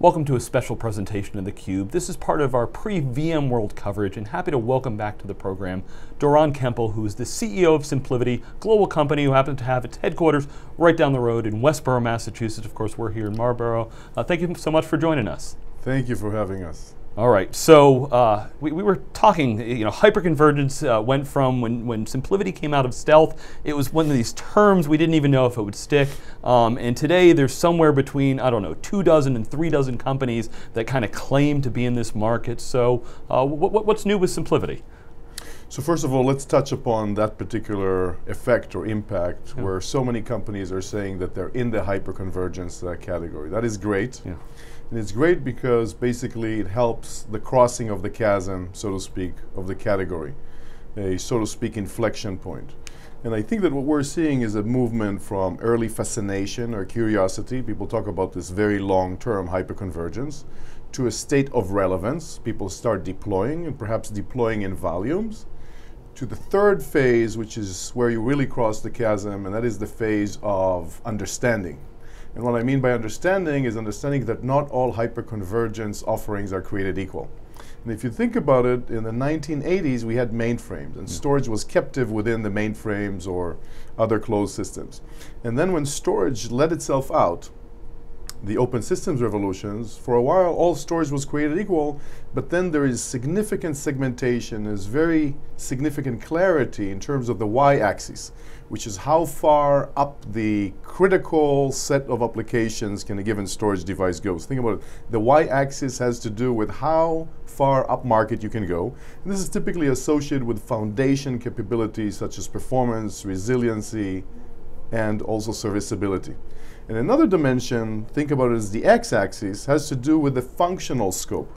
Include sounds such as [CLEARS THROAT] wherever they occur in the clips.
Welcome to a special presentation of theCUBE. This is part of our pre-VMworld coverage and happy to welcome back to the program Doron Kempel, who is the CEO of SimpliVity, global company who happens to have its headquarters right down the road in Westborough, Massachusetts. Of course, we're here in Marlborough. Uh, thank you so much for joining us. Thank you for having us. All right, so uh, we, we, were talking, you know, hyperconvergence uh, went from when, when SimpliVity came out of stealth, it was one of these terms we didn't even know if it would stick. Um, and today there's somewhere between, I don't know, two dozen and three dozen companies that kind of claim to be in this market. So uh, what's new with SimpliVity? So first of all, let's touch upon that particular effect or impact yeah. where so many companies are saying that they're in the hyperconvergence uh, category. That is great. Yeah. And it's great because basically it helps the crossing of the chasm, so to speak, of the category, a so to speak inflection point. And I think that what we're seeing is a movement from early fascination or curiosity, people talk about this very long term hyperconvergence, to a state of relevance. People start deploying and perhaps deploying in volumes. To the third phase, which is where you really cross the chasm, and that is the phase of understanding and what I mean by understanding is understanding that not all hyperconvergence offerings are created equal. And if you think about it, in the 1980s, we had mainframes, and mm. storage was captive within the mainframes or other closed systems. And then when storage let itself out, the open systems revolutions, for a while all storage was created equal, but then there is significant segmentation, there's very significant clarity in terms of the y-axis, which is how far up the critical set of applications can a given storage device go. Think about it. The y-axis has to do with how far up market you can go. And this is typically associated with foundation capabilities such as performance, resiliency, and also serviceability. And another dimension, think about it as the x-axis, has to do with the functional scope.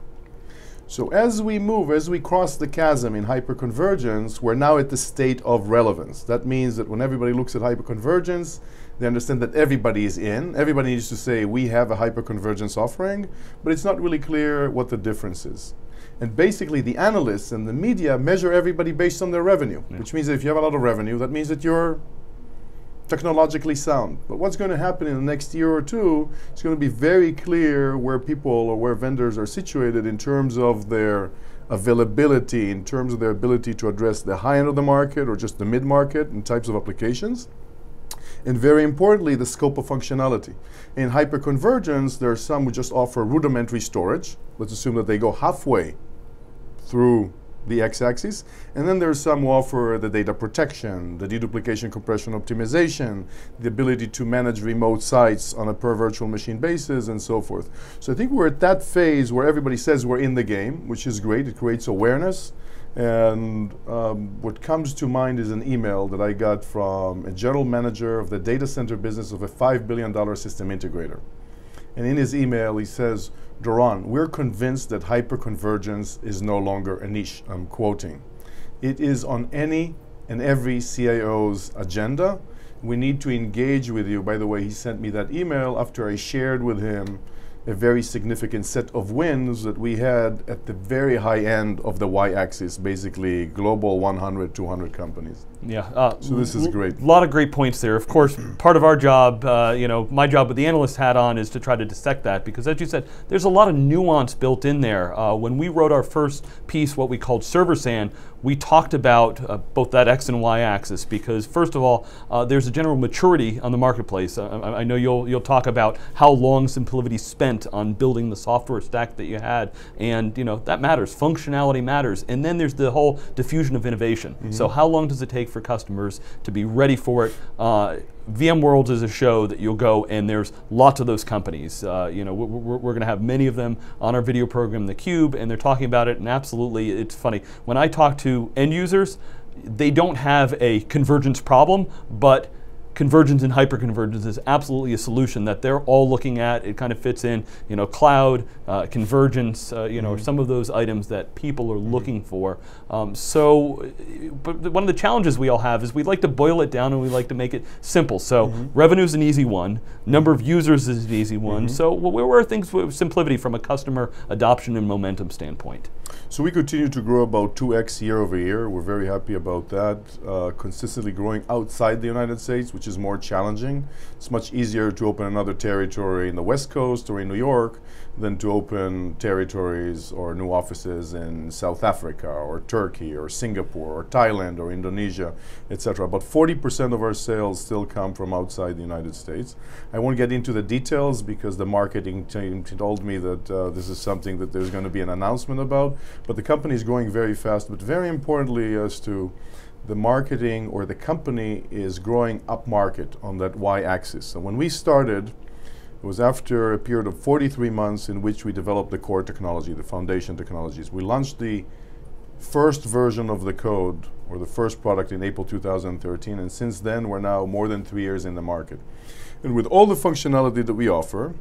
So as we move, as we cross the chasm in hyperconvergence, we're now at the state of relevance. That means that when everybody looks at hyperconvergence, they understand that everybody is in. Everybody needs to say, we have a hyperconvergence offering, but it's not really clear what the difference is. And basically, the analysts and the media measure everybody based on their revenue, yeah. which means that if you have a lot of revenue, that means that you're technologically sound. But what's going to happen in the next year or two, it's going to be very clear where people or where vendors are situated in terms of their availability, in terms of their ability to address the high end of the market or just the mid market and types of applications. And very importantly, the scope of functionality. In hyperconvergence, there are some who just offer rudimentary storage. Let's assume that they go halfway through the x-axis. And then there's some offer the data protection, the deduplication compression optimization, the ability to manage remote sites on a per virtual machine basis, and so forth. So I think we're at that phase where everybody says we're in the game, which is great. It creates awareness. And um, what comes to mind is an email that I got from a general manager of the data center business of a $5 billion system integrator. And in his email, he says, Doron, we're convinced that hyperconvergence is no longer a niche. I'm quoting. It is on any and every CIO's agenda. We need to engage with you. By the way, he sent me that email after I shared with him a very significant set of wins that we had at the very high end of the y-axis, basically global 100, 200 companies. Yeah. Uh, so this is great. A lot of great points there. Of course, [CLEARS THROAT] part of our job, uh, you know, my job with the analyst hat on is to try to dissect that because, as you said, there's a lot of nuance built in there. Uh, when we wrote our first piece, what we called Server SAN, we talked about uh, both that X and Y axis because, first of all, uh, there's a general maturity on the marketplace. I, I, know you'll you'll talk about how long SimpliVity spent on building the software stack that you had, and you know that matters. Functionality matters, and then there's the whole diffusion of innovation. Mm -hmm. So how long does it take for customers to be ready for it? Uh, VMworlds is a show that you'll go and there's lots of those companies. Uh, you know, we're, we're going to have many of them on our video program, theCUBE, and they're talking about it. And absolutely, it's funny when I talk to end users, they don't have a convergence problem, but convergence and hyperconvergence is absolutely a solution that they're all looking at. It kind of fits in, you know, cloud, uh, convergence, uh, you know, mm -hmm. some of those items that people are mm -hmm. looking for. Um, so, but one of the challenges we all have is we like to boil it down and we like to make it simple. So, mm -hmm. revenue is an easy one. Number of users is an easy one. Mm-hmm. So, where, where are things with SimpliVity from a customer adoption and momentum standpoint? So we continue to grow about 2x year over year. We're very happy about that. Uh, consistently growing outside the United States, which is more challenging. It's much easier to open another territory in the West Coast or in New York than to open territories or new offices in South Africa or Turkey or Singapore or Thailand or Indonesia, etc. About 40% of our sales still come from outside the United States. I won't get into the details because the marketing team told me that uh, this is something that there's going to be an announcement about, but the company is growing very fast. But very importantly, as to the marketing or the company is growing up market on that y-axis. So when we started, it was after a period of 43 months in which we developed the core technology, the foundation technologies. We launched the first version of the code or the first product in April 2013, and since then we're now more than three years in the market. And with all the functionality that we offer,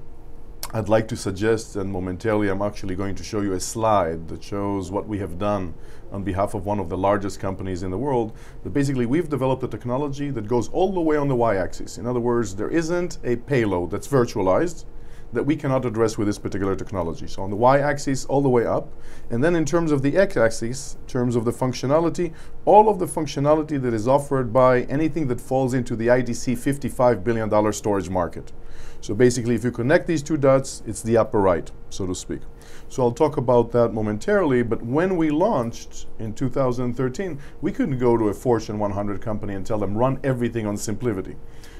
I'd like to suggest, and momentarily I'm actually going to show you a slide that shows what we have done on behalf of one of the largest companies in the world, that basically we've developed a technology that goes all the way on the y-axis. In other words, there isn't a payload that's virtualized that we cannot address with this particular technology. So on the y-axis, all the way up. And then in terms of the x-axis, in terms of the functionality, all of the functionality that is offered by anything that falls into the IDC $55 billion storage market. So basically, if you connect these two dots, it's the upper right, so to speak. So I'll talk about that momentarily, but when we launched in 2013, we couldn't go to a Fortune 100 company and tell them, run everything on SimpliVity.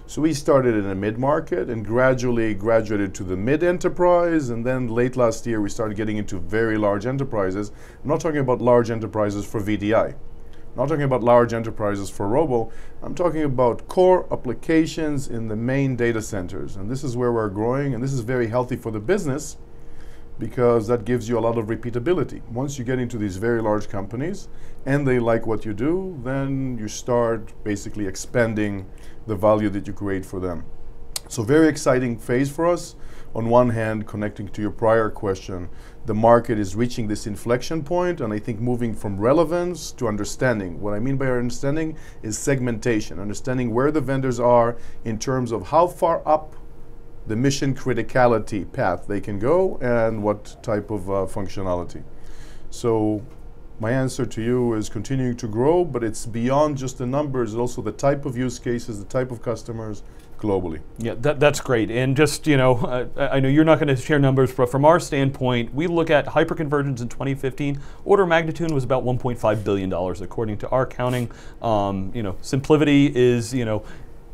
So we started in a mid-market and gradually graduated to the mid-enterprise, and then late last year we started getting into very large enterprises. I'm not talking about large enterprises for VDI. Not talking about large enterprises for Robo. I'm talking about core applications in the main data centers. And this is where we're growing, and this is very healthy for the business because that gives you a lot of repeatability. Once you get into these very large companies and they like what you do, then you start basically expanding the value that you create for them. So very exciting phase for us. On one hand, connecting to your prior question, the market is reaching this inflection point, and I think moving from relevance to understanding. What I mean by understanding is segmentation, understanding where the vendors are in terms of how far up the mission criticality path they can go and what type of uh, functionality. So my answer to you is continuing to grow, but it's beyond just the numbers, also the type of use cases, the type of customers, globally. Yeah, that, that's great. And just, you know, I know you're not going to share numbers, but from our standpoint, we look at hyperconvergence in 2015. Order magnitude was about $1.5 billion, according to our counting. Um, you know, SimpliVity is, you know,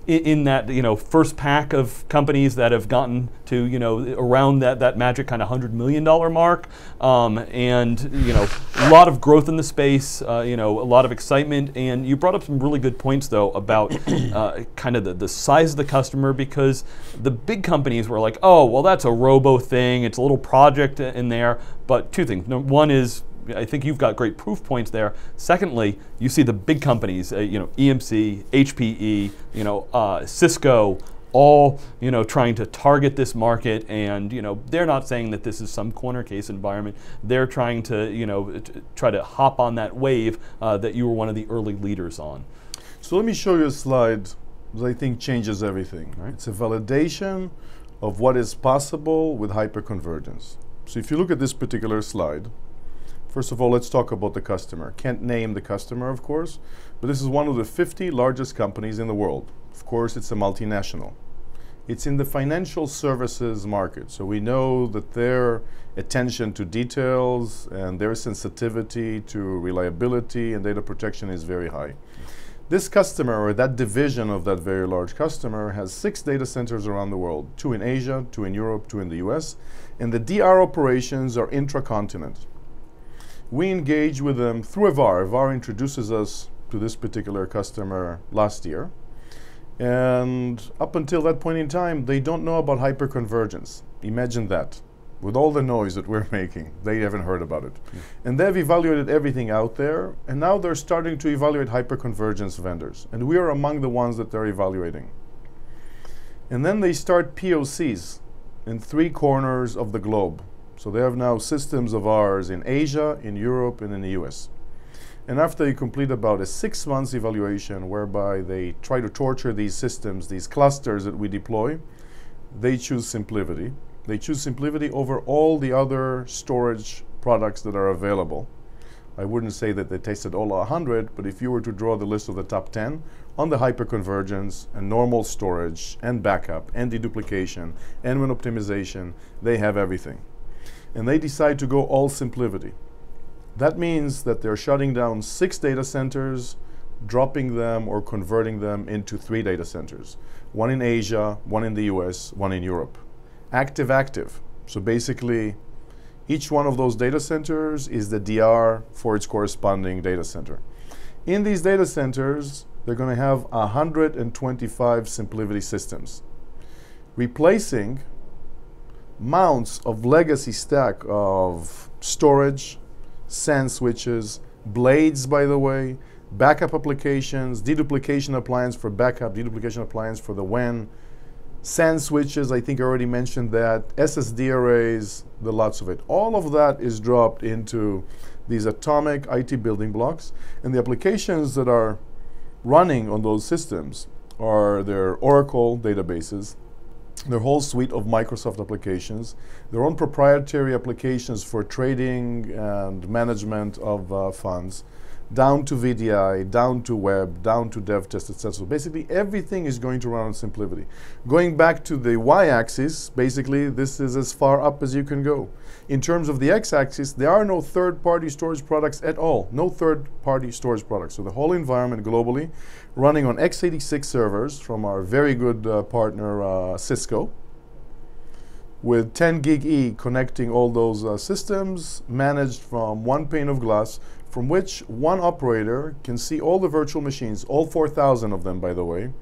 in, that you know first pack of companies that have gotten to you know around that that magic kind of hundred million dollar mark, um, and you know a lot of growth in the space, uh, you know a lot of excitement, and you brought up some really good points though about [COUGHS] uh, kind of the, the size of the customer because the big companies were like, oh well that's a robo thing, it's a little project in there, but two things. One is I think you've got great proof points there. Secondly, you see the big companies, uh, you know, EMC, HPE, you know, uh, Cisco, all you know trying to target this market. And you know they're not saying that this is some corner case environment. They're trying to you know try to hop on that wave uh, that you were one of the early leaders on. So let me show you a slide that i think changes everything. Right? it's a validation of what is possible with hyperconvergence. So if you look at this particular slide First of all, let's talk about the customer. Can't name the customer, of course, but this is one of the 50 largest companies in the world. Of course, it's a multinational. It's in the financial services market, so we know that their attention to details and their sensitivity to reliability and data protection is very high. This customer, or that division of that very large customer, has six data centers around the world two in Asia, two in Europe, two in the US, and the DR operations are intracontinent we engage with them through a VAR. Avar introduces us to this particular customer last year. And up until that point in time, they don't know about hyperconvergence. Imagine that. With all the noise that we're [LAUGHS] making, they haven't heard about it. Yeah. And they've evaluated everything out there, and now they're starting to evaluate hyperconvergence vendors. And we are among the ones that they're evaluating. And then they start POCs in three corners of the globe. So they have now systems of ours in Asia, in Europe, and in the US. And after they complete about a six months evaluation whereby they try to torture these systems, these clusters that we deploy, they choose SimpliVity. They choose SimpliVity over all the other storage products that are available. I wouldn't say that they tasted all 100, but if you were to draw the list of the top 10 on the hyperconvergence and normal storage and backup and deduplication and WAN optimization, they have everything. And they decide to go all SimpliVity. That means that they're shutting down six data centers, dropping them or converting them into three data centers. One in Asia, one in the US, one in Europe. Active active. So basically, each one of those data centers is the DR for its corresponding data center. In these data centers, they're going to have 125 SimpliVity systems, replacing mounts of legacy stack of storage, SAN switches, blades, by the way, backup applications, deduplication appliance for backup, deduplication appliance for the WAN, SAN switches, I think I already mentioned that, SSD arrays, the lots of it. All of that is dropped into these atomic IT building blocks, and the applications that are running on those systems are their Oracle databases, their whole suite of Microsoft applications, their own proprietary applications for trading and management of uh, funds, down to VDI, down to web, down to dev test, etc. So basically everything is going to run on SimpliVity. Going back to the y-axis, basically this is as far up as you can go. In terms of the x-axis, there are no third-party storage products at all. No third-party storage products. So the whole environment globally running on x86 servers from our very good uh, partner uh, Cisco with 10 gig E connecting all those uh, systems managed from one pane of glass from which one operator can see all the virtual machines, all 4,000 of them, by the way,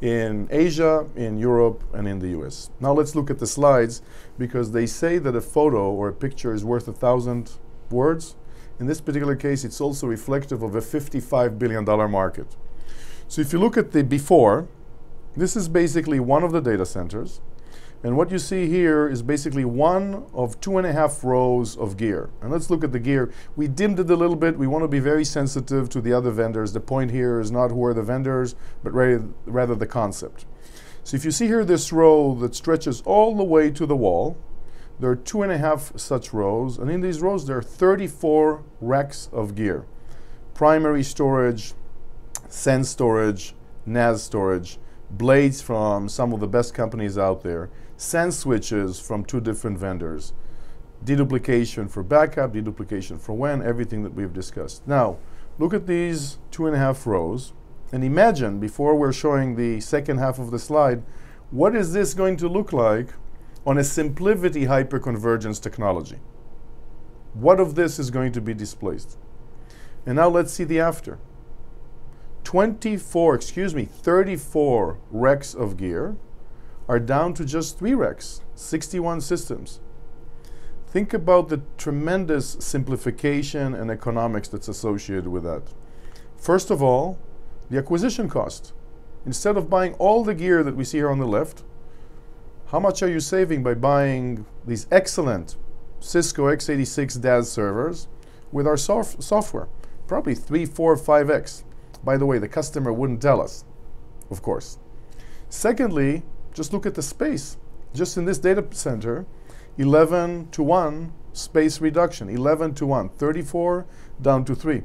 in Asia, in Europe, and in the US. Now let's look at the slides because they say that a photo or a picture is worth a thousand words. In this particular case, it's also reflective of a $55 billion market. So if you look at the before, this is basically one of the data centers. And what you see here is basically one of two and a half rows of gear. And let's look at the gear. We dimmed it a little bit. We want to be very sensitive to the other vendors. The point here is not who are the vendors, but rather the concept. So if you see here this row that stretches all the way to the wall, there are two and a half such rows. And in these rows, there are 34 racks of gear. Primary storage, SAN storage, NAS storage, blades from some of the best companies out there, SAN switches from two different vendors, deduplication for backup, deduplication for WAN, everything that we've discussed. Now, look at these two and a half rows and imagine, before we're showing the second half of the slide, what is this going to look like on a SimpliVity hyperconvergence technology? What of this is going to be displaced? And now let's see the after. 24, excuse me, 34 racks of gear, are down to just three racks, 61 systems. Think about the tremendous simplification and economics that's associated with that. First of all, the acquisition cost. Instead of buying all the gear that we see here on the left, how much are you saving by buying these excellent Cisco x86 DAS servers with our sof software? Probably 3, 4, 5x. By the way, the customer wouldn't tell us, of course. Secondly, just look at the space. Just in this data center, 11 to 1 space reduction, 11 to 1, 34 down to 3.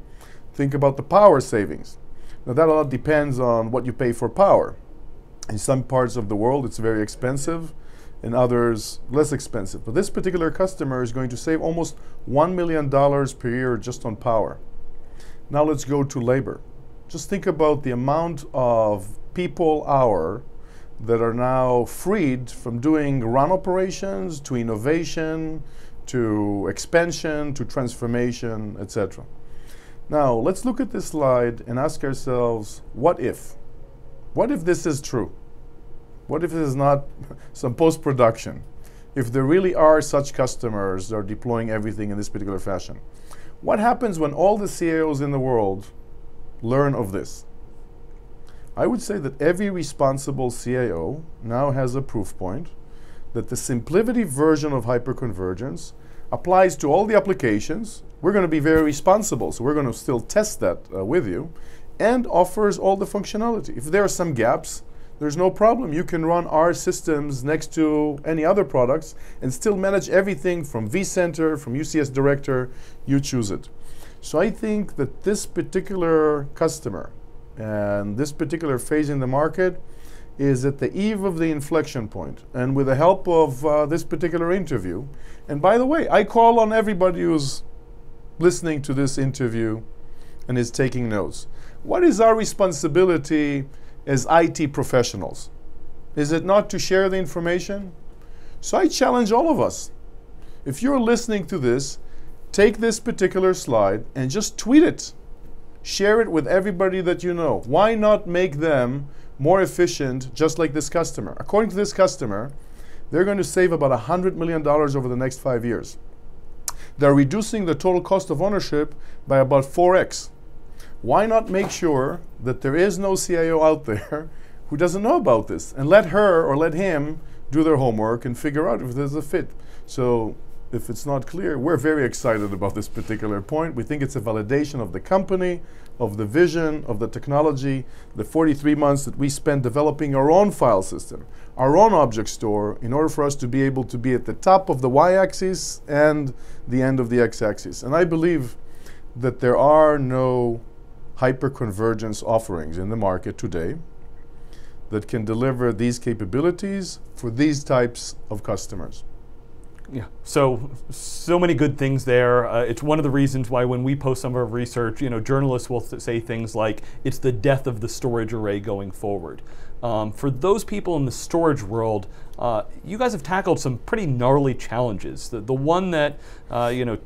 Think about the power savings. Now that all depends on what you pay for power. In some parts of the world it's very expensive, in others less expensive. But this particular customer is going to save almost $1 million per year just on power. Now let's go to labor. Just think about the amount of people hour that are now freed from doing run operations to innovation to expansion to transformation, etc. Now, let's look at this slide and ask ourselves, what if? What if this is true? What if this is not [LAUGHS] some post-production? If there really are such customers that are deploying everything in this particular fashion? What happens when all the CIOs in the world learn of this? I would say that every responsible CIO now has a proof point that the SimpliVity version of hyperconvergence applies to all the applications. We're going to be very responsible, so we're going to still test that uh, with you, and offers all the functionality. If there are some gaps, there's no problem. You can run our systems next to any other products and still manage everything from vCenter, from UCS Director, you choose it. So I think that this particular customer and this particular phase in the market is at the eve of the inflection point. And with the help of uh, this particular interview, and by the way, I call on everybody who's listening to this interview and is taking notes. What is our responsibility as IT professionals? Is it not to share the information? So I challenge all of us. If you're listening to this, take this particular slide and just tweet it. Share it with everybody that you know. Why not make them more efficient, just like this customer? According to this customer, they're going to save about $100 million over the next five years. They're reducing the total cost of ownership by about 4x. Why not make sure that there is no CIO out there [LAUGHS] who doesn't know about this and let her or let him do their homework and figure out if there's a fit. So if it's not clear, we're very excited about this particular point. We think it's a validation of the company, of the vision, of the technology, the 43 months that we spent developing our own file system, our own object store, in order for us to be able to be at the top of the y-axis and the end of the x-axis. And I believe that there are no hyperconvergence offerings in the market today that can deliver these capabilities for these types of customers. Yeah. So, so many good things there. Uh, it's one of the reasons why when we post some of our research, you know, journalists will th say things like, it's the death of the storage array going forward. Um, for those people in the storage world, uh, you guys have tackled some pretty gnarly challenges. The, the one that, uh, you know,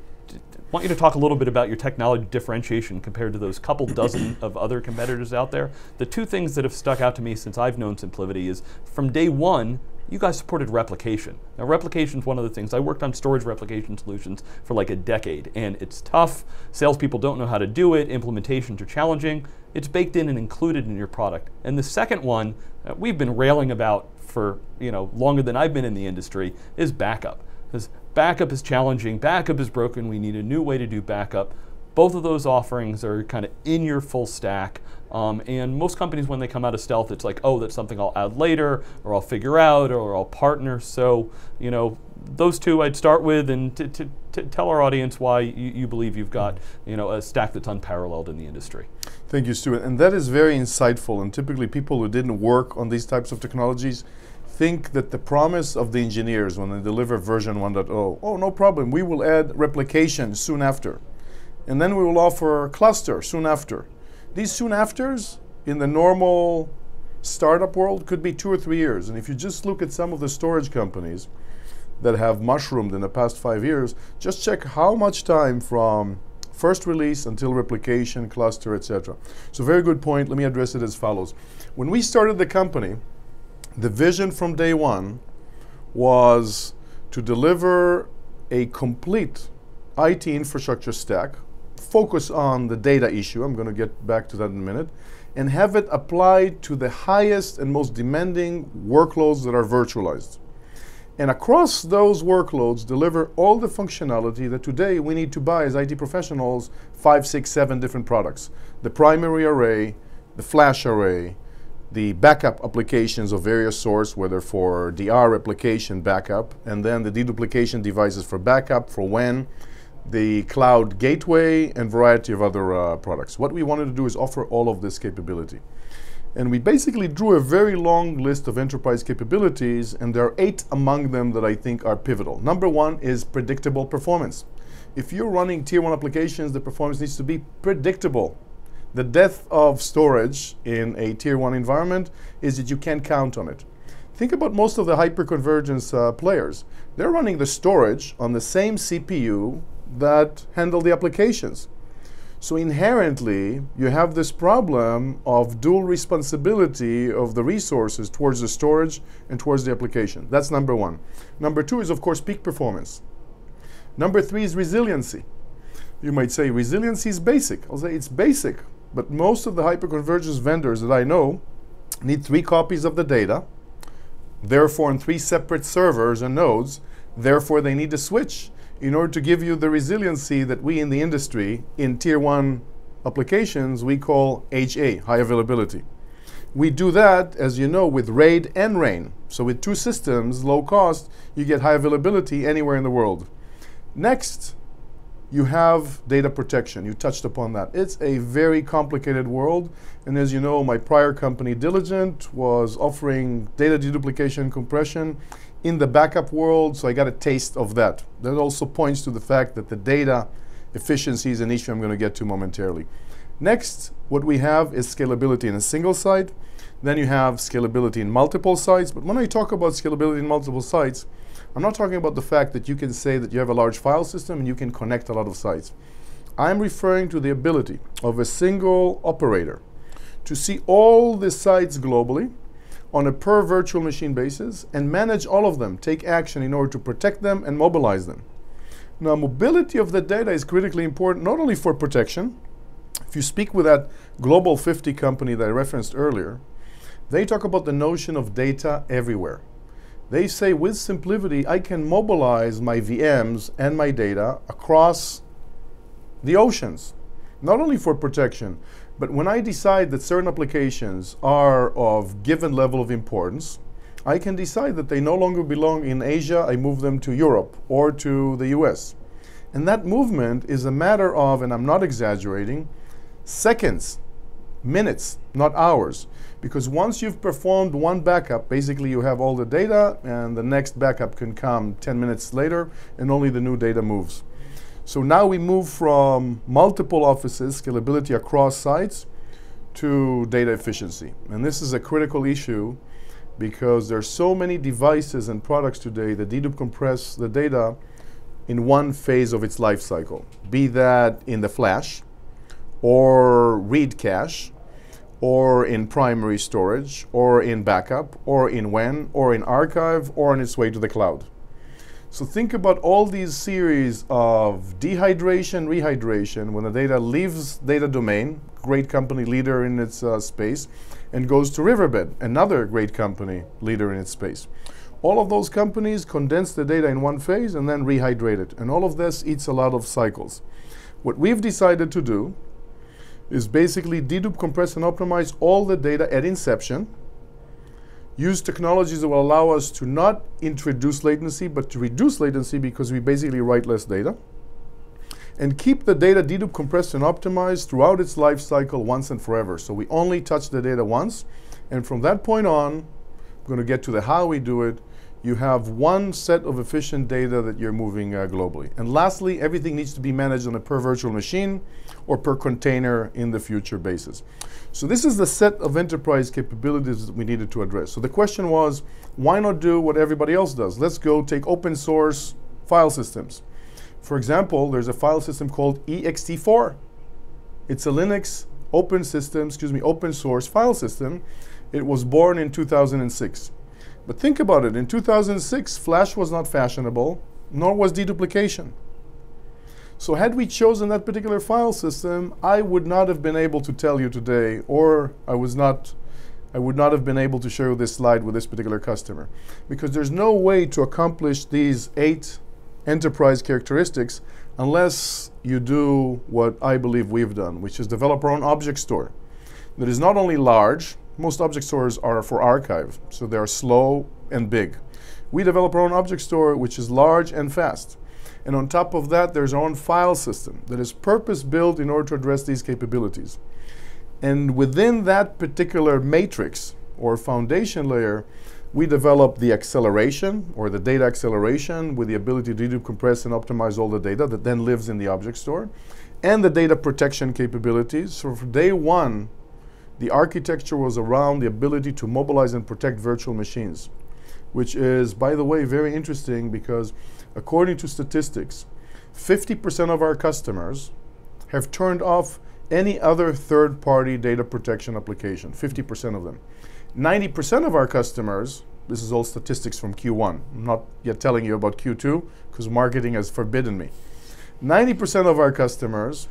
want you to talk a little bit about your technology differentiation compared to those couple [COUGHS] dozen of other competitors out there. The two things that have stuck out to me since I've known SimpliVity is from day one, you guys supported replication. Now, replication is one of the things. I worked on storage replication solutions for like a decade, and it's tough. Salespeople don't know how to do it. Implementations are challenging. It's baked in and included in your product. And the second one, we've been railing about for you know longer than I've been in the industry, is backup. Because backup is challenging, backup is broken. We need a new way to do backup. Both of those offerings are kind of in your full stack. Um, and most companies, when they come out of stealth, it's like, oh, that's something I'll add later, or I'll figure out, or I'll partner. So, you know, those two I'd start with, and tell our audience why you, you, believe you've got, you know, a stack that's unparalleled in the industry. Thank you, Stuart. And that is very insightful. And typically, people who didn't work on these types of technologies think that the promise of the engineers when they deliver version 1.0, oh, no problem, we will add replication soon after. And then we will offer a cluster soon after. These soon afters in the normal startup world could be two or three years. And if you just look at some of the storage companies that have mushroomed in the past five years, just check how much time from first release until replication, cluster, etc. So very good point. Let me address it as follows. When we started the company, the vision from day one was to deliver a complete IT infrastructure stack focus on the data issue, I'm going to get back to that in a minute, and have it applied to the highest and most demanding workloads that are virtualized. And across those workloads, deliver all the functionality that today we need to buy as IT professionals five, six, seven different products. The primary array, the flash array, the backup applications of various sorts, whether for DR replication backup, and then the deduplication devices for backup, for WAN, the cloud gateway, and variety of other uh, products. What we wanted to do is offer all of this capability. And we basically drew a very long list of enterprise capabilities, and there are eight among them that I think are pivotal. Number one is predictable performance. If you're running tier one applications, the performance needs to be predictable. The death of storage in a tier one environment is that you can't count on it. Think about most of the hyperconvergence uh, players. They're running the storage on the same CPU that handle the applications. So inherently, you have this problem of dual responsibility of the resources towards the storage and towards the application. That's number one. Number two is, of course, peak performance. Number three is resiliency. You might say resiliency is basic. I'll say it's basic, but most of the hyperconvergence vendors that I know need three copies of the data, therefore in three separate servers and nodes, therefore they need to switch in order to give you the resiliency that we in the industry, in tier one applications, we call HA, high availability. We do that, as you know, with RAID and RAIN. So with two systems, low cost, you get high availability anywhere in the world. Next, you have data protection. You touched upon that. It's a very complicated world. And as you know, my prior company, Diligent, was offering data deduplication compression in the backup world, so I got a taste of that. That also points to the fact that the data efficiency is an issue I'm going to get to momentarily. Next, what we have is scalability in a single site. Then you have scalability in multiple sites. But when I talk about scalability in multiple sites, I'm not talking about the fact that you can say that you have a large file system and you can connect a lot of sites. I'm referring to the ability of a single operator to see all the sites globally on a per virtual machine basis and manage all of them, take action in order to protect them and mobilize them. Now, mobility of the data is critically important not only for protection, if you speak with that Global 50 company that I referenced earlier, they talk about the notion of data everywhere. They say with SimpliVity, I can mobilize my VMs and my data across the oceans, not only for protection, but when I decide that certain applications are of given level of importance, I can decide that they no longer belong in Asia, I move them to Europe or to the US. And that movement is a matter of, and I'm not exaggerating, seconds, minutes, not hours. Because once you've performed one backup, basically you have all the data and the next backup can come 10 minutes later and only the new data moves. So now we move from multiple offices, scalability across sites, to data efficiency. And this is a critical issue because there are so many devices and products today that dedupe compress the data in one phase of its life cycle, be that in the flash, or read cache, or in primary storage, or in backup, or in WAN, or in archive, or on its way to the cloud. So think about all these series of dehydration, rehydration, when the data leaves Data Domain, great company leader in its uh, space, and goes to Riverbed, another great company leader in its space. All of those companies condense the data in one phase and then rehydrate it. And all of this eats a lot of cycles. What we've decided to do is basically dedupe, compress, and optimize all the data at inception. Use technologies that will allow us to not introduce latency, but to reduce latency because we basically write less data. And keep the data dedupe, compressed, and optimized throughout its life cycle once and forever. So we only touch the data once. And from that point on, I'm going to get to the how we do it you have one set of efficient data that you're moving uh, globally. And lastly, everything needs to be managed on a per virtual machine or per container in the future basis. So this is the set of enterprise capabilities that we needed to address. So the question was, why not do what everybody else does? Let's go take open source file systems. For example, there's a file system called ext4. It's a Linux open system, excuse me, open source file system. It was born in 2006. But think about it. In 2006, Flash was not fashionable, nor was deduplication. So had we chosen that particular file system, I would not have been able to tell you today, or I was not, I would not have been able to show you this slide with this particular customer. Because there's no way to accomplish these eight enterprise characteristics unless you do what I believe we've done, which is develop our own object store that is not only large, most object stores are for archive, so they are slow and big. We develop our own object store, which is large and fast. And on top of that, there's our own file system that is purpose built in order to address these capabilities. And within that particular matrix or foundation layer, we develop the acceleration or the data acceleration with the ability to dedupe, compress, and optimize all the data that then lives in the object store, and the data protection capabilities. So from day one, the architecture was around the ability to mobilize and protect virtual machines, which is, by the way, very interesting because according to statistics, 50% of our customers have turned off any other third party data protection application, 50% of them. 90% of our customers, this is all statistics from Q1, I'm not yet telling you about Q2 because marketing has forbidden me. 90% of our customers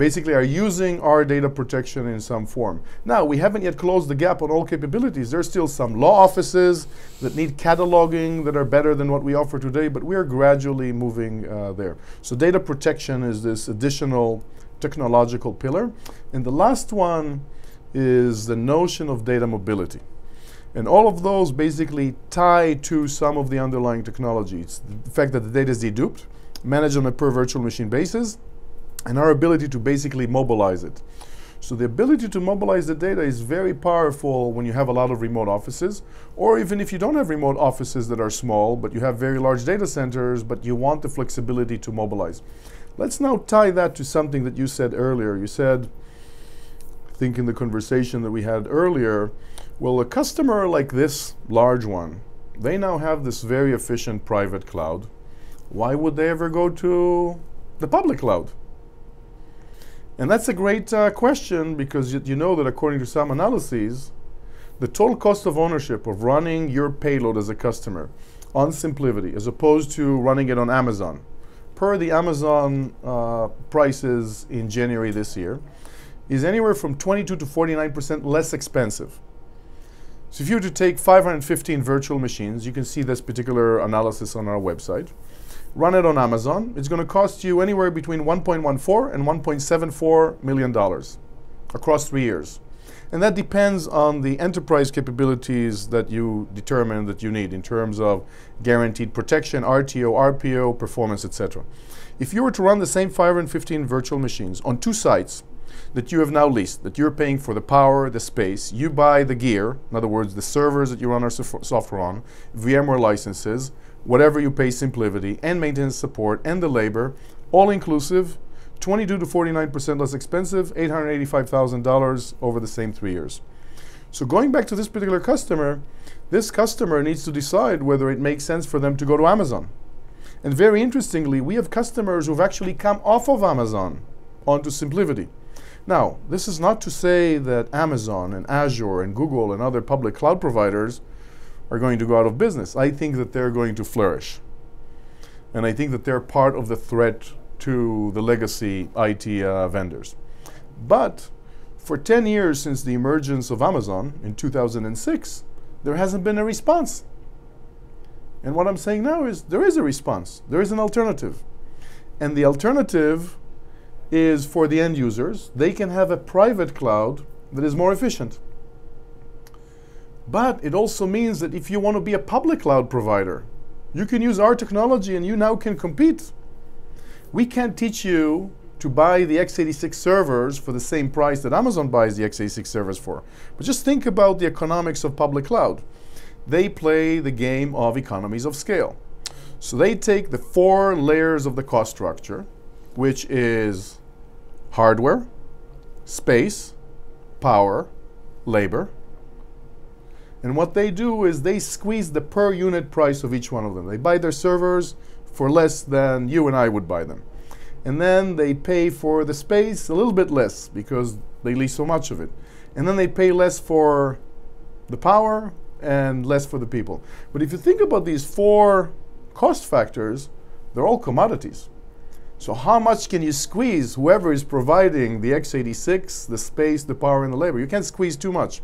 basically are using our data protection in some form. Now, we haven't yet closed the gap on all capabilities. There's still some law offices that need cataloging that are better than what we offer today, but we are gradually moving uh, there. So data protection is this additional technological pillar. And the last one is the notion of data mobility. And all of those basically tie to some of the underlying technologies. The fact that the data is deduped, managed on a per virtual machine basis, and our ability to basically mobilize it. So the ability to mobilize the data is very powerful when you have a lot of remote offices, or even if you don't have remote offices that are small, but you have very large data centers, but you want the flexibility to mobilize. Let's now tie that to something that you said earlier. You said, I think in the conversation that we had earlier, well, a customer like this large one, they now have this very efficient private cloud. Why would they ever go to the public cloud? And that's a great uh, question because you, you know that according to some analyses, the total cost of ownership of running your payload as a customer on SimpliVity as opposed to running it on Amazon, per the Amazon uh, prices in January this year, is anywhere from 22 to 49% less expensive. So if you were to take 515 virtual machines, you can see this particular analysis on our website run it on Amazon, it's going to cost you anywhere between 1.14 and 1.74 million dollars across three years. And that depends on the enterprise capabilities that you determine that you need in terms of guaranteed protection, RTO, RPO, performance, etc. If you were to run the same 515 virtual machines on two sites that you have now leased, that you're paying for the power, the space, you buy the gear, in other words, the servers that you run our software on, VMware licenses, whatever you pay SimpliVity and maintenance support and the labor, all inclusive, 22 to 49% less expensive, $885,000 over the same three years. So going back to this particular customer, this customer needs to decide whether it makes sense for them to go to Amazon. And very interestingly, we have customers who've actually come off of Amazon onto SimpliVity. Now, this is not to say that Amazon and Azure and Google and other public cloud providers are going to go out of business. I think that they're going to flourish. And I think that they're part of the threat to the legacy IT uh, vendors. But for 10 years since the emergence of Amazon in 2006, there hasn't been a response. And what I'm saying now is there is a response, there is an alternative. And the alternative is for the end users, they can have a private cloud that is more efficient. But it also means that if you want to be a public cloud provider, you can use our technology and you now can compete. We can't teach you to buy the x86 servers for the same price that Amazon buys the x86 servers for. But just think about the economics of public cloud. They play the game of economies of scale. So they take the four layers of the cost structure, which is hardware, space, power, labor, and what they do is they squeeze the per unit price of each one of them. They buy their servers for less than you and I would buy them. And then they pay for the space a little bit less because they lease so much of it. And then they pay less for the power and less for the people. But if you think about these four cost factors, they're all commodities. So how much can you squeeze whoever is providing the x86, the space, the power, and the labor? You can't squeeze too much.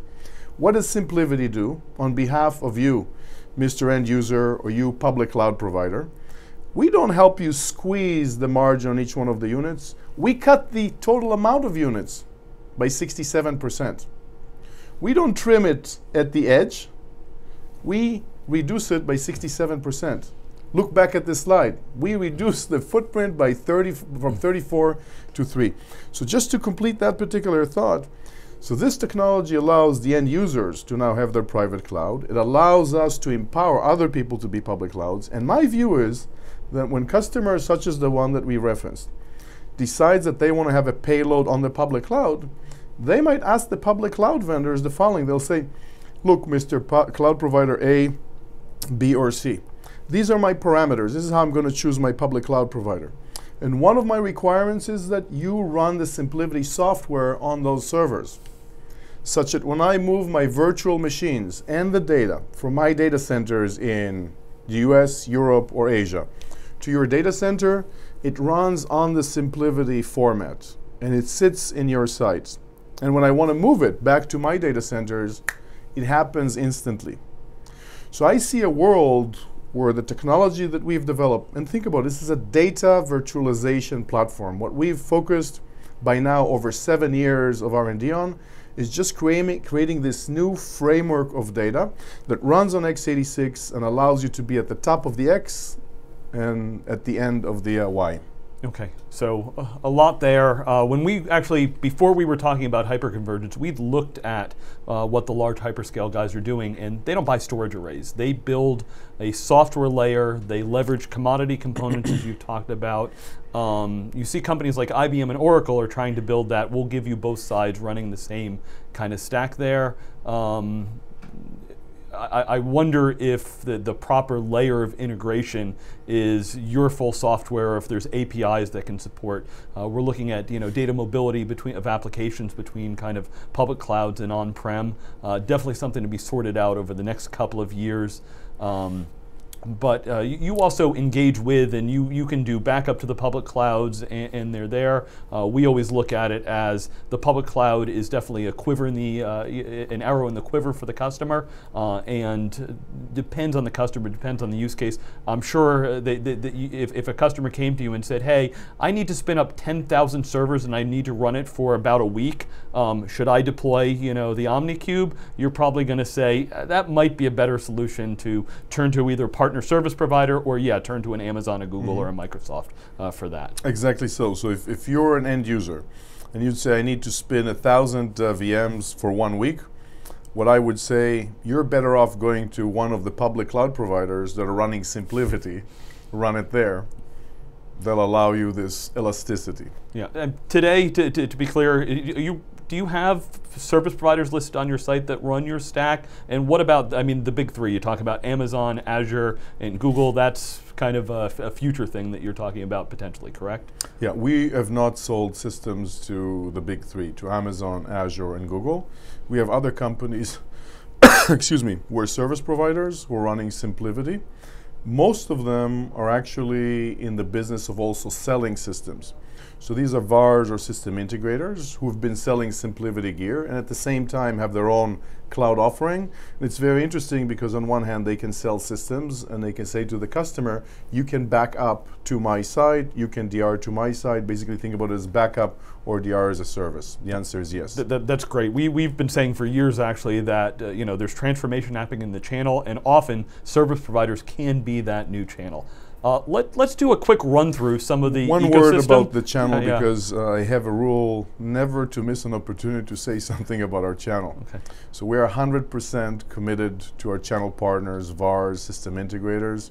What does SimpliVity do on behalf of you, Mr. End User, or you public cloud provider? We don't help you squeeze the margin on each one of the units. We cut the total amount of units by 67%. We don't trim it at the edge. We reduce it by 67%. Look back at this slide. We reduce the footprint by 30 from 34 to 3. So just to complete that particular thought, so this technology allows the end users to now have their private cloud. It allows us to empower other people to be public clouds. And my view is that when customers such as the one that we referenced decides that they want to have a payload on the public cloud, they might ask the public cloud vendors the following. They'll say, look, Mr. cloud provider A, B, or C. These are my parameters. This is how I'm going to choose my public cloud provider. And one of my requirements is that you run the SimpliVity software on those servers, such that when I move my virtual machines and the data from my data centers in the US, Europe, or Asia to your data center, it runs on the SimpliVity format and it sits in your site. And when I want to move it back to my data centers, it happens instantly. So I see a world where the technology that we've developed, and think about this is a data virtualization platform. What we've focused by now over seven years of R&D on is just creating, creating this new framework of data that runs on x86 and allows you to be at the top of the X and at the end of the uh, Y. Okay, so uh, a lot there. Uh, when we actually, before we were talking about hyperconvergence, we'd looked at uh, what the large hyperscale guys are doing, and they don't buy storage arrays. They build a software layer. They leverage commodity components, as you talked about. Um, you see companies like IBM and Oracle are trying to build that. We'll give you both sides running the same kind of stack there. Um, I, I, wonder if the, the proper layer of integration is your full software, or if there's APIs that can support. Uh, we're looking at you know data mobility between of applications between kind of public clouds and on-prem. Uh, definitely something to be sorted out over the next couple of years. Um, but uh, you, also engage with and you, you can do backup to the public clouds and, and they're there. Uh, we always look at it as the public cloud is definitely a quiver in the, uh, an arrow in the quiver for the customer uh, and depends on the customer, depends on the use case. I'm sure that, that, that if, if a customer came to you and said, hey, I need to spin up 10,000 servers and I need to run it for about a week, um, should I deploy you know, the OmniCube? You're probably going to say that might be a better solution to turn to either partner partner service provider, or yeah, turn to an Amazon, a Google, mm-hmm. or a Microsoft uh, for that. Exactly so. So if, if you're an end user and you'd say, I need to spin a thousand uh, VMs for one week, what I would say, you're better off going to one of the public cloud providers that are running SimpliVity, run it there. They'll allow you this elasticity. Yeah, and today, to, to, to be clear, you do you have service providers listed on your site that run your stack? And what about, I mean, the big three? You talk about Amazon, Azure, and Google. That's kind of a, a future thing that you're talking about potentially, correct? Yeah, we have not sold systems to the big three, to Amazon, Azure, and Google. We have other companies, [COUGHS] excuse me, who are service providers who are running SimpliVity. Most of them are actually in the business of also selling systems. So these are VARs or system integrators who've been selling SimpliVity gear and at the same time have their own cloud offering. And it's very interesting because on one hand they can sell systems and they can say to the customer, you can back up to my side, you can DR to my side. Basically think about it as backup or DR as a service. The answer is yes. Th- th- that's great. We, we've been saying for years actually that uh, you know there's transformation happening in the channel and often service providers can be that new channel. Uh, let, us do a quick run through some of the One ecosystem. word about the channel yeah, because uh, I have a rule never to miss an opportunity to say [LAUGHS] something about our channel. Okay. So we are 100% committed to our channel partners, VARs, system integrators,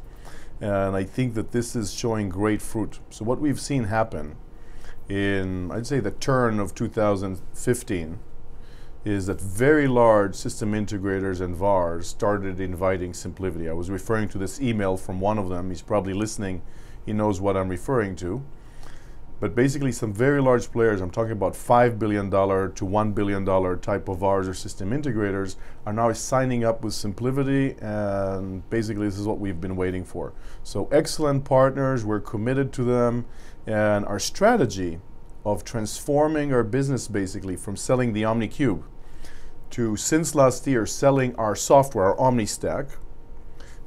and I think that this is showing great fruit. So what we've seen happen in, I'd say the turn of 2015, is that very large system integrators and VARs started inviting SimpliVity. I was referring to this email from one of them. He's probably listening. He knows what I'm referring to. But basically, some very large players, I'm talking about $5 billion to $1 billion type of VARs or system integrators, are now signing up with SimpliVity, and basically, this is what we've been waiting for. So, excellent partners, we're committed to them, and our strategy of transforming our business basically from selling the OmniCube to, since last year, selling our software, OmniStack,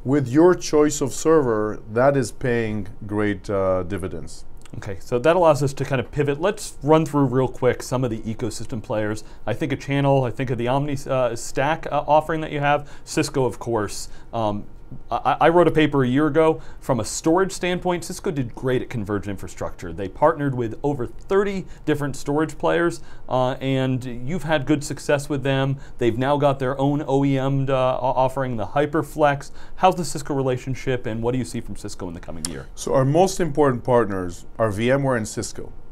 with your choice of server, that is paying great uh, dividends. Okay, so that allows us to kind of pivot. Let's run through real quick some of the ecosystem players. I think a channel, I think of the Omni uh, Stack uh, offering that you have, Cisco, of course. Um, I, wrote a paper a year ago. From a storage standpoint, Cisco did great at converged infrastructure. They partnered with over 30 different storage players, uh, and you've had good success with them. They've now got their own OEM uh, offering, the HyperFlex. How's the Cisco relationship, and what do you see from Cisco in the coming year? So, our most important partners are VMware and Cisco. [LAUGHS]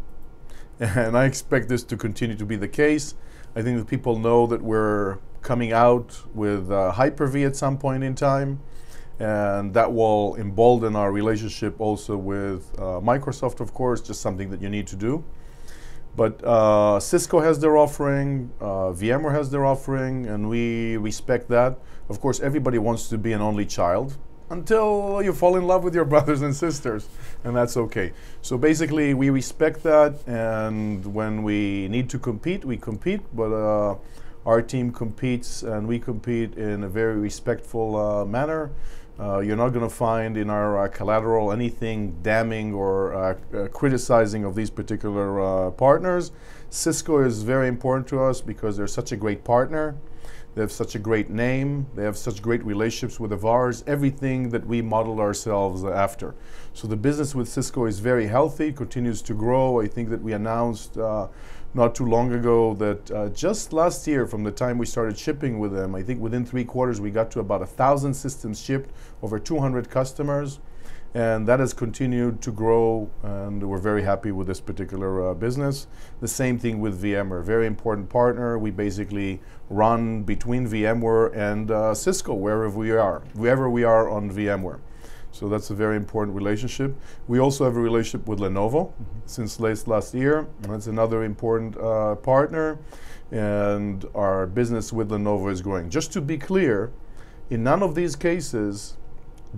And I expect this to continue to be the case. I think that people know that we're coming out with uh, Hyper-V at some point in time and that will embolden our relationship also with uh, Microsoft, of course, just something that you need to do. But uh, Cisco has their offering, uh, VMware has their offering, and we respect that. Of course, everybody wants to be an only child until you fall in love with your [LAUGHS] brothers and sisters, and that's okay. So basically, we respect that, and when we need to compete, we compete, but uh, our team competes and we compete in a very respectful uh, manner Uh, you're not going to find in our uh, collateral anything damning or uh, uh criticizing of these particular uh, partners. Cisco is very important to us because they're such a great partner. They have such a great name. They have such great relationships with the VARs, everything that we model ourselves after. So the business with Cisco is very healthy, continues to grow. I think that we announced uh, not too long ago that uh, just last year, from the time we started shipping with them, I think within three quarters we got to about a thousand systems shipped, over 200 customers, and that has continued to grow. And we're very happy with this particular uh, business. The same thing with VMware, very important partner. We basically run between VMware and uh, Cisco wherever we are, wherever we are on VMware. So that's a very important relationship. We also have a relationship with Lenovo mm -hmm. since late last year. And that's another important uh, partner. And our business with Lenovo is growing. Just to be clear, in none of these cases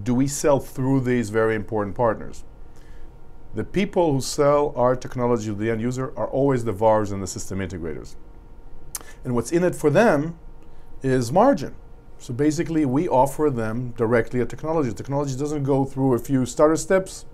do we sell through these very important partners. The people who sell our technology to the end user are always the VARs and the system integrators. And what's in it for them is margin. So basically, we offer them directly a technology. The technology doesn't go through a few starter steps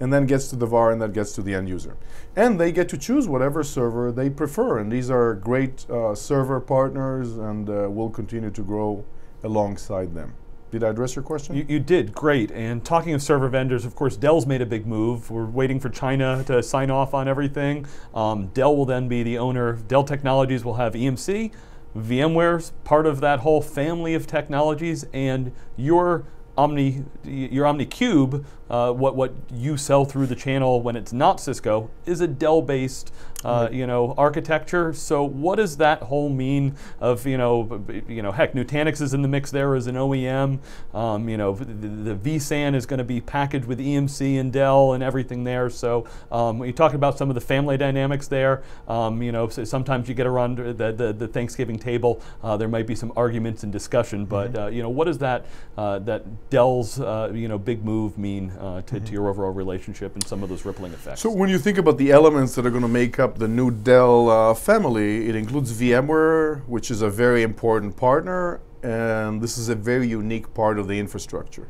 and then gets to the VAR and then gets to the end user. And they get to choose whatever server they prefer. And these are great uh, server partners and uh, will continue to grow alongside them. Did I address your question? You, you, did, great. And talking of server vendors, of course, Dell's made a big move. We're waiting for China to sign off on everything. Um, Dell will then be the owner. Dell Technologies will have EMC. VMware's part of that whole family of technologies, and your Omni, your OmniCube, uh, what what you sell through the channel when it's not Cisco, is a Dell-based uh, you know, architecture. So what does that whole mean of, you know, you know, heck, Nutanix is in the mix there as an OEM. Um, you know, the, the vSAN is going to be packaged with EMC and Dell and everything there. So um, when you talk about some of the family dynamics there, um, you know, so sometimes you get around the, the, the Thanksgiving table, uh, there might be some arguments and discussion, but, mm -hmm. you know, what does that, uh, that Dell's, uh, you know, big move mean to, mm -hmm. to your overall relationship and some of those rippling effects? So when you think about the elements that are going to make up the new Dell uh, family, it includes VMware, which is a very important partner, and this is a very unique part of the infrastructure,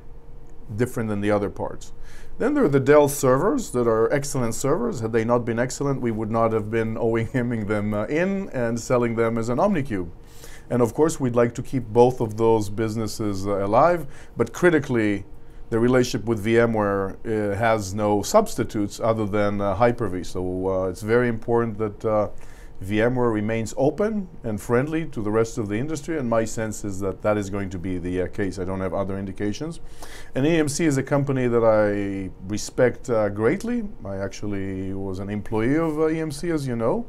different than the other parts. Then there are the Dell servers that are excellent servers. Had they not been excellent, we would not have been OEMing them uh, in and selling them as an OmniCube. And of course, we'd like to keep both of those businesses uh, alive, but critically, the relationship with VMware uh, has no substitutes other than uh, Hyper-V. So uh, it's very important that uh, VMware remains open and friendly to the rest of the industry, and my sense is that that is going to be the uh, case. I don't have other indications. And EMC is a company that I respect greatly. I actually was an employee of EMC, as you know.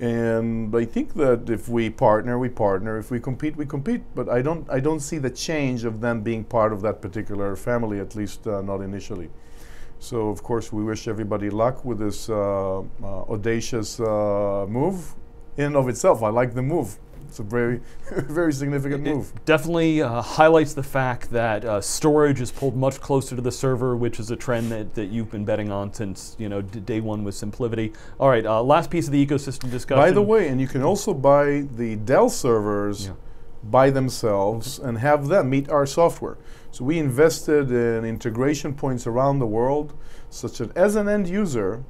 And I think that if we partner, we partner. If we compete, we compete. But I don't, I don't see the change of them being part of that particular family, at least uh, not initially. So of course, we wish everybody luck with this uh, uh, audacious uh, move. In and of itself, I like the move. It's a very, [LAUGHS] very significant it move. Definitely uh, highlights the fact that uh, storage is pulled much closer to the server, which is a trend that, that you've been betting on since you know day one with SimpliVity. All right, uh, last piece of the ecosystem discussion. By the way, and you can also buy the Dell servers. Yeah. by themselves and have them meet our software. So we invested in integration points around the world such that as an end user,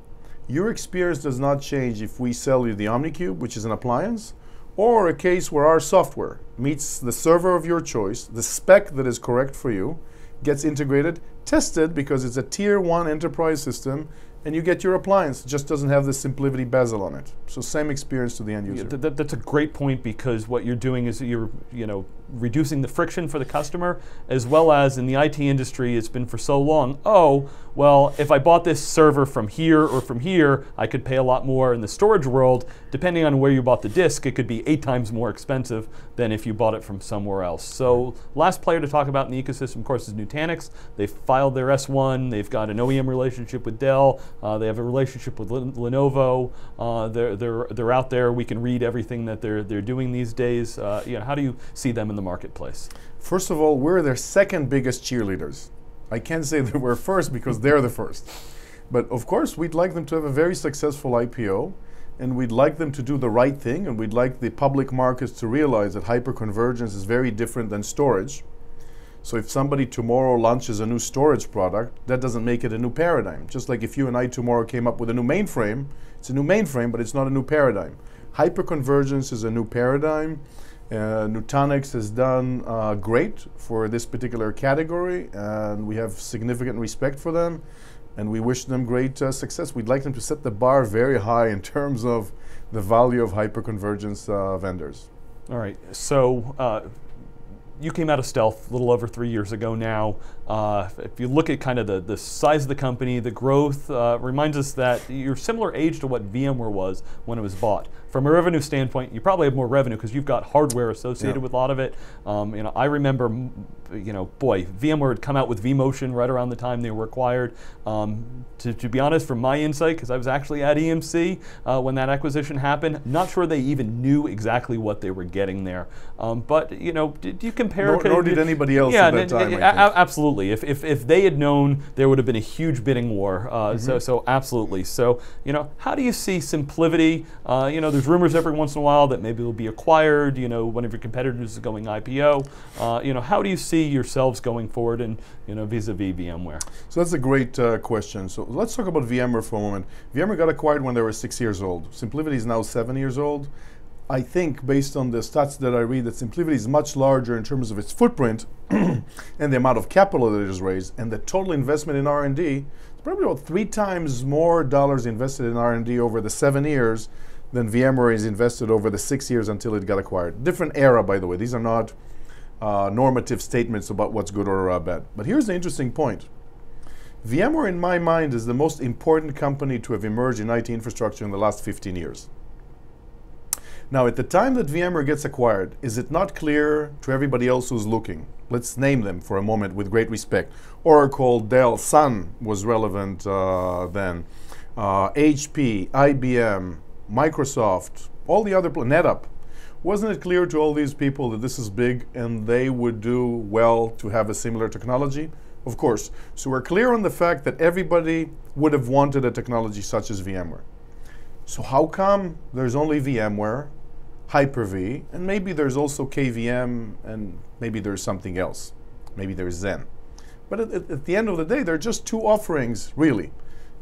your experience does not change if we sell you the OmniCube, which is an appliance, or a case where our software meets the server of your choice, the spec that is correct for you, gets integrated, tested because it's a tier one enterprise system, and you get your appliance. It just doesn't have the SimpliVity bezel on it. So same experience to the end user. Yeah, th that's a great point because what you're doing is you're you know reducing the friction for the customer as well as in the IT industry it's been for so long. Oh, well, if I bought this server from here or from here, I could pay a lot more in the storage world. Depending on where you bought the disk, it could be eight times more expensive than if you bought it from somewhere else. So last player to talk about in the ecosystem, of course, is Nutanix. They've filed their S1. They've got an OEM relationship with Dell. Uh, they have a relationship with Lenovo. Uh, they're, they're, they're out there. We can read everything that they're, they're doing these days. Uh, you know, how do you see them in the marketplace? First of all, we're their second biggest cheerleaders. I can't say [LAUGHS] that we're first because they're the first. But of course, we'd like them to have a very successful IPO, and we'd like them to do the right thing, and we'd like the public markets to realize that hyperconvergence is very different than storage. So if somebody tomorrow launches a new storage product, that doesn't make it a new paradigm. Just like if you and I tomorrow came up with a new mainframe, it's a new mainframe, but it's not a new paradigm. Hyperconvergence is a new paradigm. Uh, Nutanix has done uh, great for this particular category, and we have significant respect for them, and we wish them great uh, success. We'd like them to set the bar very high in terms of the value of hyperconvergence uh, vendors. All right, so uh, you came out of stealth a little over three years ago now. Uh, if you look at kind of the, the size of the company, the growth uh, reminds us that you're similar age to what VMware was when it was bought. From a revenue standpoint, you probably have more revenue because you've got hardware associated yeah. with a lot of it. Um, you know, I remember, you know, boy, VMware had come out with vMotion right around the time they were acquired. Um, to, to, be honest, from my insight, because I was actually at EMC uh, when that acquisition happened, not sure they even knew exactly what they were getting there. Um, but you know, did you compare? Nor, nor did anybody else yeah, at that time. absolutely. If, if, if they had known, there would have been a huge bidding war. Uh, mm-hmm. So so absolutely. So you know, how do you see SimpliVity? Uh, you know, there's rumors every once in a while that maybe it'll be acquired. You know, one of your competitors is going IPO. Uh, you know, how do you see yourselves going forward and you know vis-a-vis VMware? So that's a great uh, question. So let's talk about VMware for a moment. VMware got acquired when they were six years old. SimpliVity is now seven years old. I think, based on the stats that I read, that SimpliVity is much larger in terms of its footprint [CLEARS THROAT] and the amount of capital that it has raised, and the total investment in R&D. It's probably about three times more dollars invested in R&D over the seven years than VMware is invested over the six years until it got acquired. Different era, by the way. These are not uh, normative statements about what's good or uh, bad. But here's the interesting point. VMware, in my mind, is the most important company to have emerged in IT infrastructure in the last 15 years. Now, at the time that VMware gets acquired, is it not clear to everybody else who's looking? Let's name them for a moment with great respect. Oracle, Dell, Sun was relevant uh, then. Uh, HP, IBM, Microsoft, all the other, NetApp. Wasn't it clear to all these people that this is big and they would do well to have a similar technology? Of course. So we're clear on the fact that everybody would have wanted a technology such as VMware. So how come there's only VMware, Hyper-V, and maybe there's also KVM, and maybe there's something else. Maybe there's Xen. But at, at, the end of the day, they're just two offerings, really.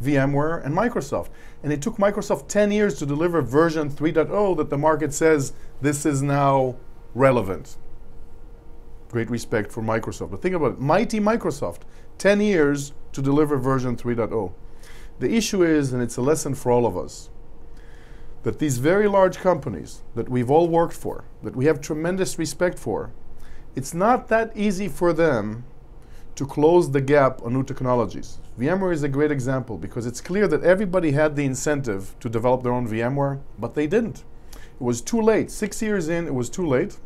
VMware and Microsoft. And it took Microsoft 10 years to deliver version 3.0 that the market says this is now relevant. Great respect for Microsoft. But think about it mighty Microsoft, 10 years to deliver version 3.0. The issue is, and it's a lesson for all of us, that these very large companies that we've all worked for, that we have tremendous respect for, it's not that easy for them to close the gap on new technologies. VMware is a great example because it's clear that everybody had the incentive to develop their own VMware, but they didn't. It was too late. Six years in, it was too late.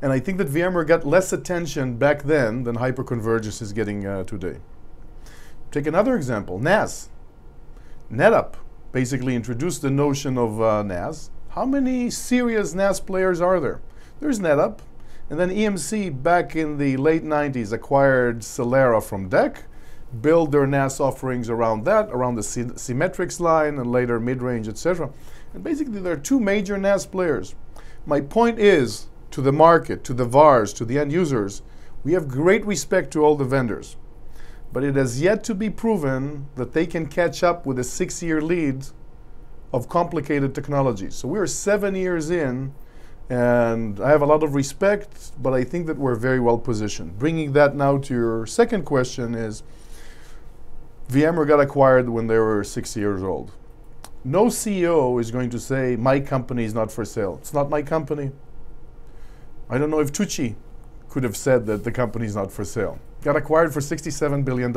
And I think that VMware got less attention back then than hyperconvergence is getting uh, today. Take another example NAS. NetApp basically introduced the notion of uh, NAS. How many serious NAS players are there? There's NetApp, and then EMC back in the late 90s acquired Celerra from DEC, built their NAS offerings around that, around the Symmetrix line, and later mid-range, etc. And basically, there are two major NAS players. My point is, to the market, to the VARs, to the end users, we have great respect to all the vendors but it has yet to be proven that they can catch up with a six year lead of complicated technology. So we're seven years in, and I have a lot of respect, but I think that we're very well positioned. Bringing that now to your second question is VMware got acquired when they were six years old. No CEO is going to say, My company is not for sale. It's not my company. I don't know if Tucci could have said that the company is not for sale got acquired for $67 billion.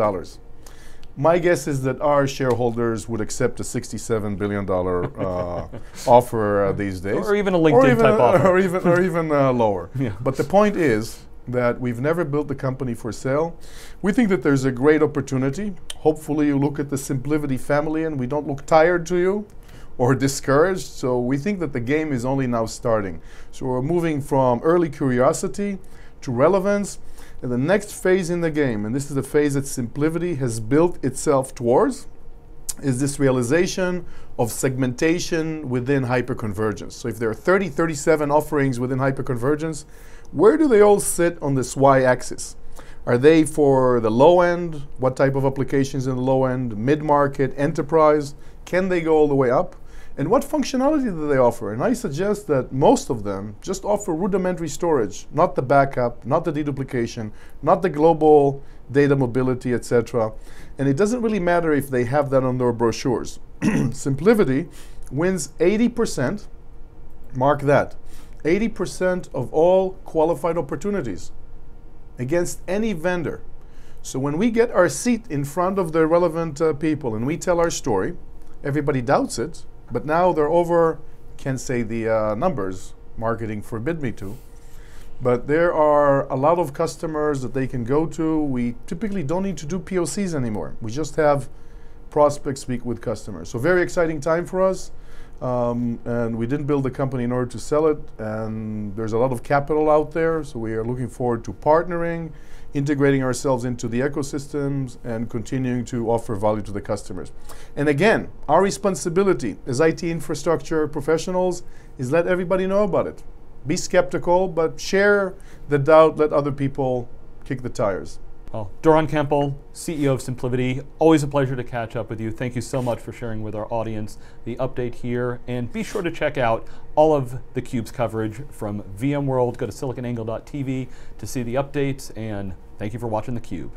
My guess is that our shareholders would accept a $67 billion uh, [LAUGHS] offer uh, these days. Or even a LinkedIn even, type offer. Or even, or even uh, [LAUGHS] lower. Yeah. But the point is that we've never built the company for sale. We think that there's a great opportunity. Hopefully, you look at the SimpliVity family and we don't look tired to you or discouraged. So we think that the game is only now starting. So we're moving from early curiosity to relevance and the next phase in the game, and this is the phase that SimpliVity has built itself towards, is this realization of segmentation within hyperconvergence. So if there are 30, 37 offerings within hyperconvergence, Where do they all sit on this y-axis? Are they for the low end? What type of applications in the low end? Mid-market, enterprise? Can they go all the way up? And what functionality do they offer? And I suggest that most of them just offer rudimentary storage, not the backup, not the deduplication, not the global data mobility, etc. And it doesn't really matter if they have that on their brochures. [CLEARS THROAT] SimpliVity wins 80%, mark that, 80% of all qualified opportunities against any vendor. So when we get our seat in front of the relevant uh, people and we tell our story, everybody doubts it, but now they're over, can't say the uh, numbers, marketing forbid me to, but there are a lot of customers that they can go to. We typically don't need to do POCs anymore. We just have prospects speak with customers. So very exciting time for us. Um, and we didn't build the company in order to sell it. And there's a lot of capital out there. So we are looking forward to partnering, integrating ourselves into the ecosystems, and continuing to offer value to the customers. And again, our responsibility as IT infrastructure professionals is let everybody know about it. Be skeptical, but share the doubt, let other people kick the tires. Well, Doron Kempel, CEO of SimpliVity, always a pleasure to catch up with you. Thank you so much for sharing with our audience the update here. And be sure to check out all of theCUBE's coverage from VMworld. Go to siliconangle.tv to see the updates. And Thank you for watching theCUBE.